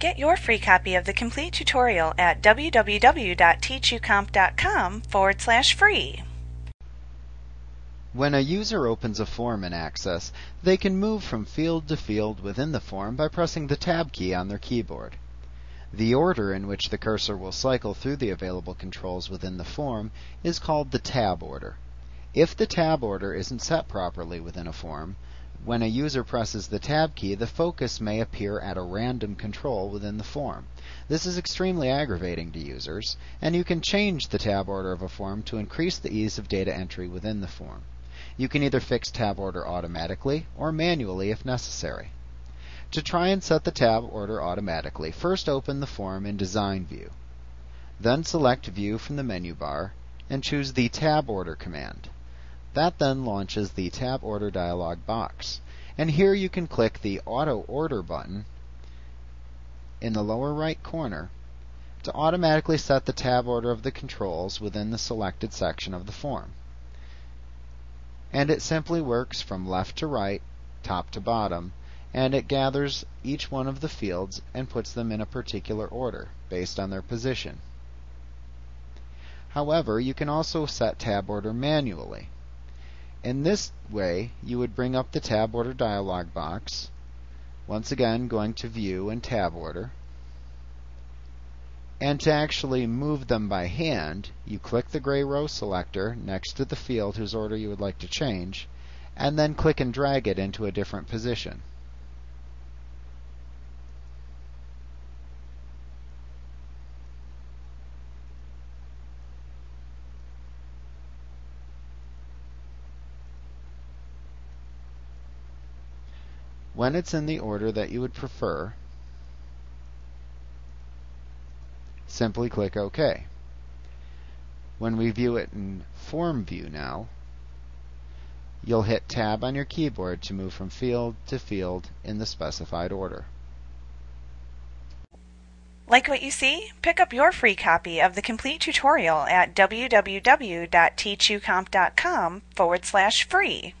Get your free copy of the complete tutorial at www.teachucomp.com forward slash free. When a user opens a form in Access, they can move from field to field within the form by pressing the Tab key on their keyboard. The order in which the cursor will cycle through the available controls within the form is called the tab order. If the tab order isn't set properly within a form, when a user presses the Tab key, the focus may appear at a random control within the form. This is extremely aggravating to users, and you can change the tab order of a form to increase the ease of data entry within the form. You can either fix tab order automatically or manually if necessary. To try and set the tab order automatically, first open the form in Design View. Then select View from the menu bar and choose the Tab Order command. That then launches the Tab Order dialog box. And here you can click the Auto Order button in the lower right corner to automatically set the tab order of the controls within the selected section of the form. And it simply works from left to right, top to bottom, and it gathers each one of the fields and puts them in a particular order based on their position. However, you can also set tab order manually. In this way, you would bring up the tab order dialog box, once again going to view and tab order. And to actually move them by hand, you click the gray row selector next to the field whose order you would like to change, and then click and drag it into a different position. When it's in the order that you would prefer, simply click OK. When we view it in Form View now, you'll hit Tab on your keyboard to move from field to field in the specified order. Like what you see? Pick up your free copy of the complete tutorial at www.teachucomp.com forward slash free.